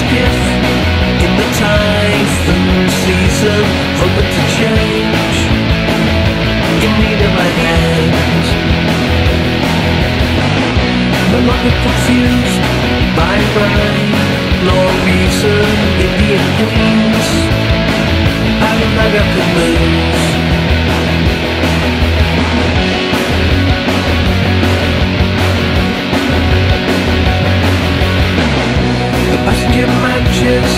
skiff in the tides, thunder season, hoping to change. In need of my hand. No longer confused by pride, nor reason, in the queens. I look not I could move. Matches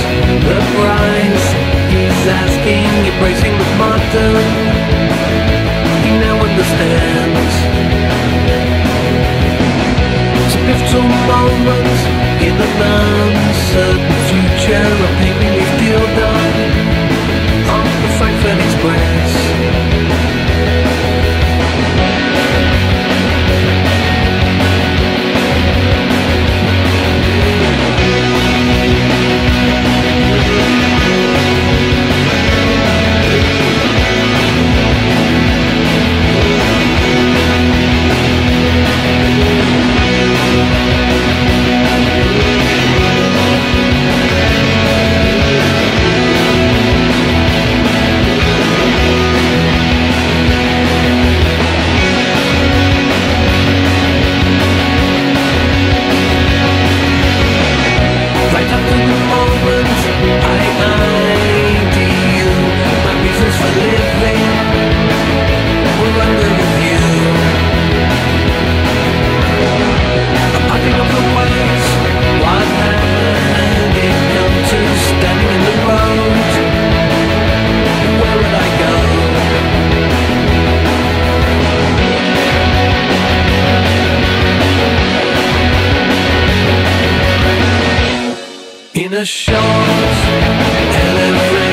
the price. He's asking, embracing the modern. He now understands. Some pivotal moments in an uncertain future. In a short elevator